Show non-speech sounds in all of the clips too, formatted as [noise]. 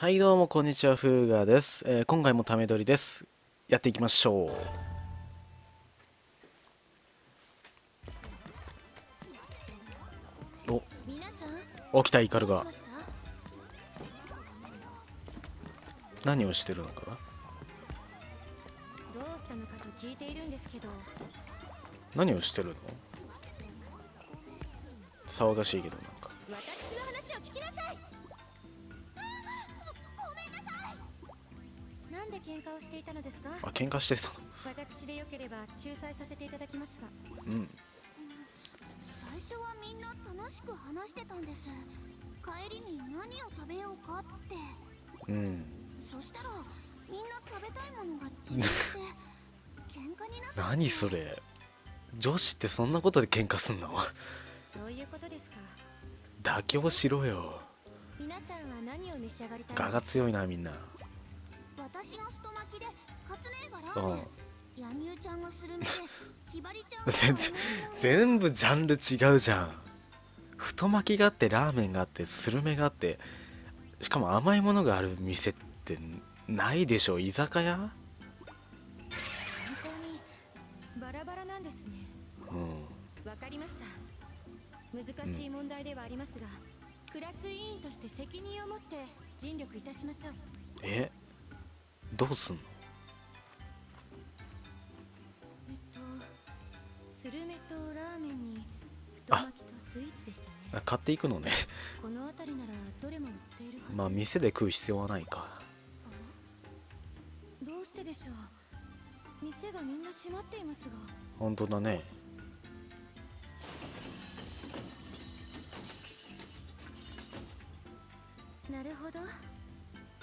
はいどうもこんにちはフーガです、えー今回もため撮りです。やっていきましょう。お起きたイカルが。何をしてるのか？などうしたのかと聞いているんですけど。何をしてるの？騒がしいけどなんか。私の話を聞きなさいなんで喧嘩をしていたのですか？あ喧嘩してたの？私でよければ仲裁させていただきますが。うん。最初はみんな楽しく話してたんです。帰りに何を食べようかって。うん。そしたらみんな食べたいものが違って [laughs] 喧嘩になった何それ？女子ってそんなことで喧嘩すんの？そういうことですか。妥協しろよ。皆さんは何を召し上がりたい？我が強いなみんな私が太巻きでカツネがラーメンヤミューちゃんがスルメでひばりちゃんが全然全部ジャンル違うじゃん。太巻きがあってラーメンがあってスルメがあってしかも甘いものがある店ってないでしょ居酒屋？本当にバラバラなんですね。うん。わかりました。難しい問題ではありますが、クラス委員として責任を持って尽力いたしましょう。え？どうすんの？えっとスルメとラーメンに太巻きとスイーツでしたね。あ買っていくのね。この辺りならどれも売っているまあ店で食う必要はないか。どうしてでしょう。店がみんな閉まっていますが。本当だね。なるほど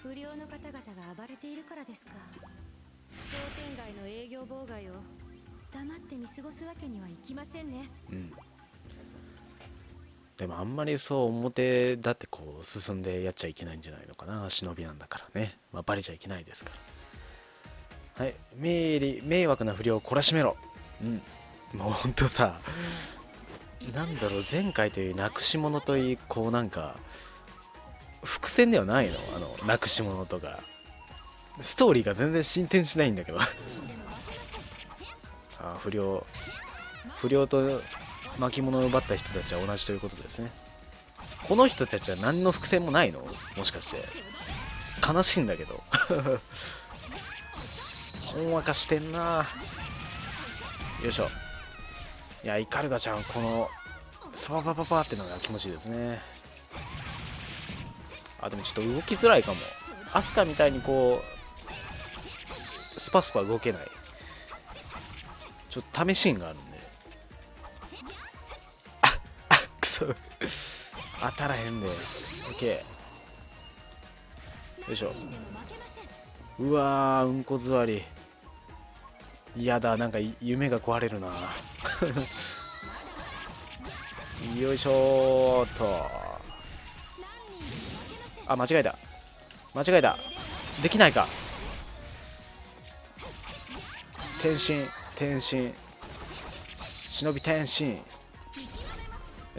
不良の方々が暴れているからですか。商店街の営業妨害を黙って見過ごすわけにはいきませんね。うん。でもあんまりそう表だってこう進んでやっちゃいけないんじゃないのかな。忍びなんだからね、まあ、バレちゃいけないですから。はい。迷理迷惑な不良を懲らしめろ。うん。もうほんとさなんだろう。前回というなくし物といいこうなんか伏線ではないのあのなくし物とか。ストーリーが全然進展しないんだけど。[laughs] あ不良不良と巻物を奪った人たちは同じということですね。この人たちは何の伏線もないの？もしかして。悲しいんだけど。[laughs] ほんわかしてんな。よいしょ。いやイカルガちゃんこのスパパパパってのが気持ちいいですねあでもちょっと動きづらいかも。アスカみたいにこうスパスパ動けない。ちょっと試しんがあるんで。ああくそ当たらへんで。OK よいしょ。うわーうんこ座り。嫌だなんか夢が壊れるな。[laughs] よいしょーっと。あ間違えた。間違えた。できないか。転身転身。忍び転身。よ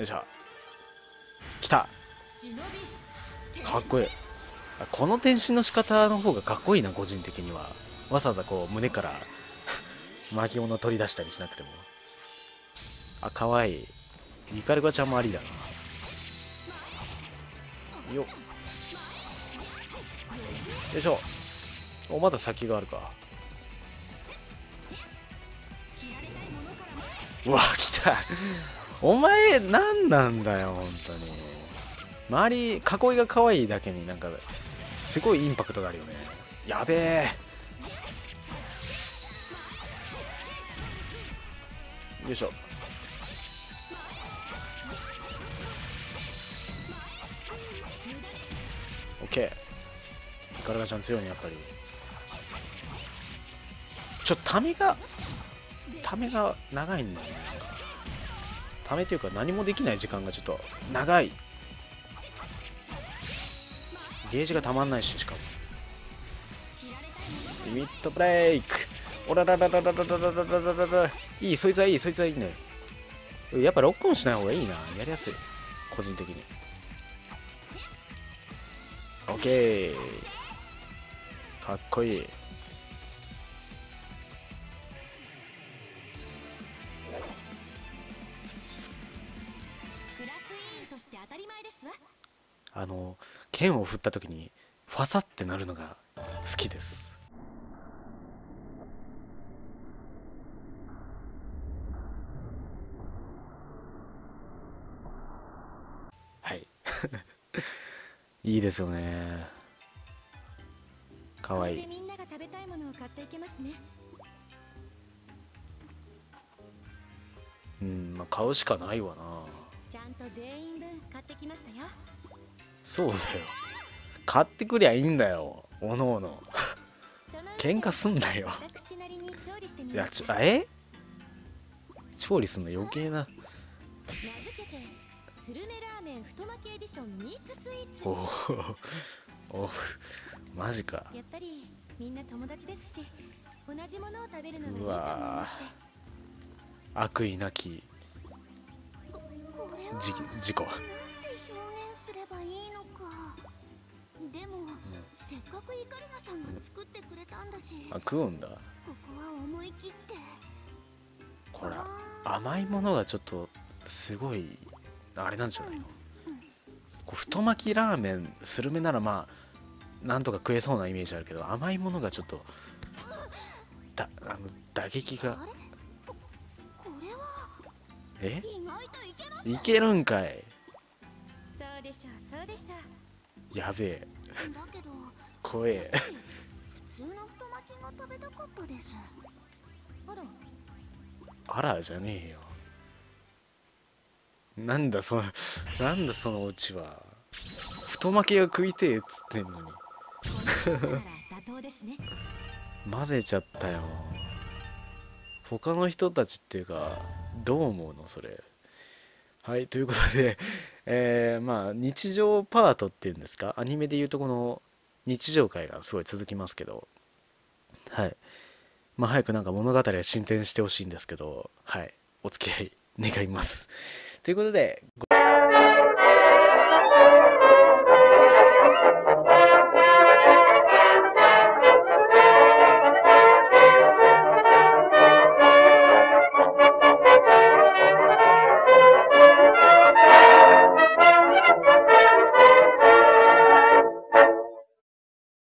いしょ。来た。かっこいい。この転身の仕方の方がかっこいいな個人的には。わざわざこう胸から [laughs] 巻物取り出したりしなくても。あかわいい。イカルガちゃんもありだな。よっ。よいしょ。おまだ先があるか。うわ来た。お前何なんだよ本当に。周り囲いが可愛いだけになんかすごいインパクトがあるよね。やべえ。よいしょ。オッケー。ガラガちゃん強いねやっぱりちょっとためがためが長いんだよね。ためっていうか何もできない時間がちょっと長い。ゲージがたまんないししかも。リミットブレイクおらららららららららららいいそいつはいいそいつはいいねやっぱロックオンしない方がいいなやりやすい個人的にオッケーかっこいい。クラス委員として当たり前ですわ。あの剣を振った時にファサってなるのが好きです。はい。[laughs] いいですよねかわい。いみんなが食べたいものを買っていけますね。うんまあ買うしかないわな。ちゃんと全員分買ってきましたよ。そうだよ。買ってくりゃいいんだよ。おのおの。喧嘩すんなよ。いやちょあえ？調理すんの余計な。名付けてスルメラーメン太巻きエディションミーツスイーツ。おおおマジか。やっぱりみんな友達ですし同じものを食べるのがいいと思いうわまして。悪意なきこれはじ事故。なんて表現すればいいのか。でも、せっかくイカリナさんが作ってくれたんだしあ食うんだ。ここは思い切って。ほら甘いものがちょっとすごいあれなんじゃないの？うん。こう太巻きラーメンスルメならまあなんとか食えそうなイメージあるけど甘いものがちょっとだあの打撃が。え？いけるんかい。やべえ。怖え。普通の太巻きが食べたかったです。あら。あらじゃねえよ。なんだそのなんだそのオチは。太巻きが食いてえっつってんのに混ぜちゃったよ。他の人たちっていうかどう思うのそれ？はいということでえーまあ日常パートっていうんですか？アニメでいうとこの日常会がすごい続きますけど。はい。まあ早くなんか物語が進展してほしいんですけど。はい。お付き合い願います。ということで